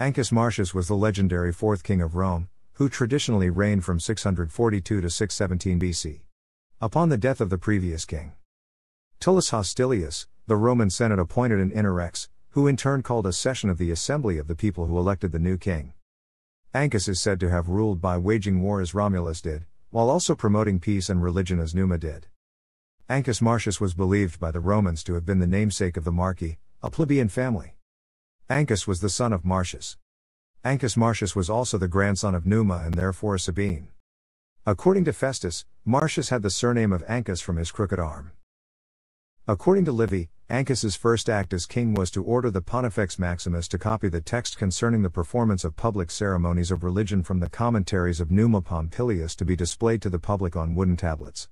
Ancus Marcius was the legendary fourth king of Rome, who traditionally reigned from 642 to 617 BC. Upon the death of the previous king, Tullus Hostilius, the Roman Senate appointed an interrex, who in turn called a session of the assembly of the people who elected the new king. Ancus is said to have ruled by waging war as Romulus did, while also promoting peace and religion as Numa did. Ancus Marcius was believed by the Romans to have been the namesake of the Marcii, a plebeian family. Ancus was the son of Marcius. Ancus Marcius was also the grandson of Numa and therefore a Sabine. According to Festus, Marcius had the surname of Ancus from his crooked arm. According to Livy, Ancus's first act as king was to order the Pontifex Maximus to copy the text concerning the performance of public ceremonies of religion from the commentaries of Numa Pompilius to be displayed to the public on wooden tablets.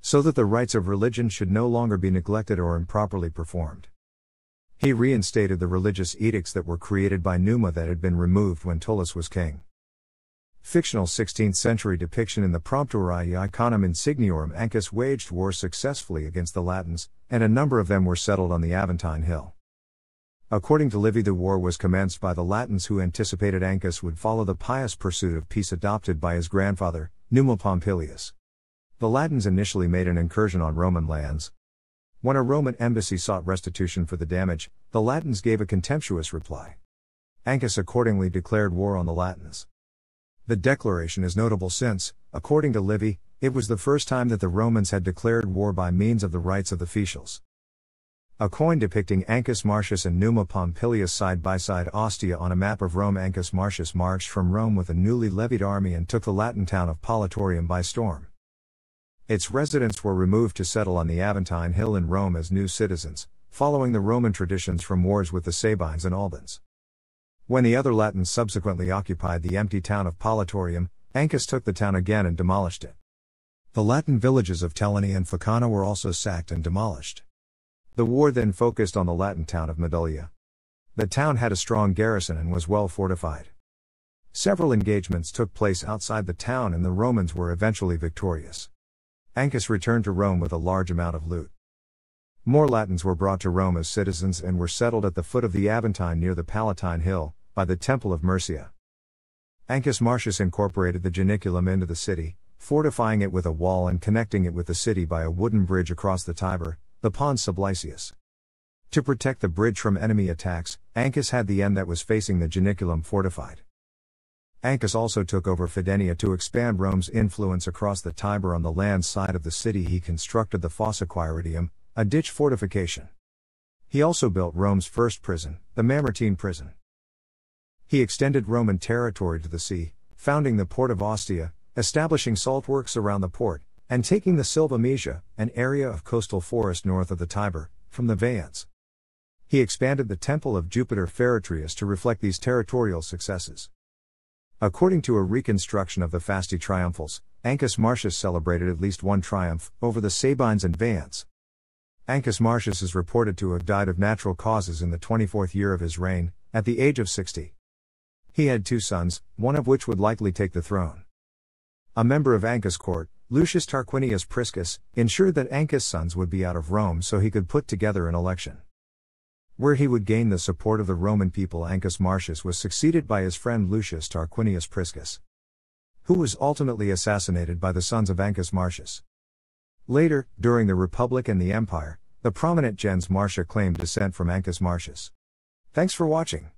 So that the rites of religion should no longer be neglected or improperly performed. He reinstated the religious edicts that were created by Numa that had been removed when Tullus was king. Fictional 16th century depiction in the Promptuarii Iconum Insigniorum Ancus waged war successfully against the Latins, and a number of them were settled on the Aventine Hill. According to Livy, the war was commenced by the Latins who anticipated Ancus would follow the pious pursuit of peace adopted by his grandfather, Numa Pompilius. The Latins initially made an incursion on Roman lands, when a Roman embassy sought restitution for the damage, the Latins gave a contemptuous reply. Ancus accordingly declared war on the Latins. The declaration is notable since, according to Livy, it was the first time that the Romans had declared war by means of the rites of the Fetials. A coin depicting Ancus Marcius and Numa Pompilius side by side Ostia on a map of Rome Ancus Marcius marched from Rome with a newly levied army and took the Latin town of Politorium by storm. Its residents were removed to settle on the Aventine Hill in Rome as new citizens, following the Roman traditions from wars with the Sabines and Albans. When the other Latins subsequently occupied the empty town of Politorium, Ancus took the town again and demolished it. The Latin villages of Tellenae and Ficana were also sacked and demolished. The war then focused on the Latin town of Medullia. The town had a strong garrison and was well fortified. Several engagements took place outside the town and the Romans were eventually victorious. Ancus returned to Rome with a large amount of loot. More Latins were brought to Rome as citizens and were settled at the foot of the Aventine near the Palatine Hill, by the Temple of Murcia. Ancus Marcius incorporated the Janiculum into the city, fortifying it with a wall and connecting it with the city by a wooden bridge across the Tiber, the Pons Sublicius. To protect the bridge from enemy attacks, Ancus had the end that was facing the Janiculum fortified. Ancus also took over Fidenae to expand Rome's influence across the Tiber on the land side of the city. He constructed the Fossa Quiritium, a ditch fortification. He also built Rome's first prison, the Mamertine prison. He extended Roman territory to the sea, founding the port of Ostia, establishing saltworks around the port, and taking the Silva Maesia, an area of coastal forest north of the Tiber, from the Veians. He expanded the temple of Jupiter Feretrius to reflect these territorial successes. According to a reconstruction of the Fasti Triumphales, Ancus Marcius celebrated at least one triumph over the Sabines and Veians. Ancus Marcius is reported to have died of natural causes in the 24th year of his reign, at the age of 60. He had two sons, one of which would likely take the throne. A member of Ancus' court, Lucius Tarquinius Priscus, ensured that Ancus' sons would be out of Rome so he could put together an election where he would gain the support of the Roman people. Ancus Marcius was succeeded by his friend Lucius Tarquinius Priscus, who was ultimately assassinated by the sons of Ancus Marcius. Later, during the Republic and the Empire, the prominent gens Marcia claimed descent from Ancus Marcius. Thanks for watching.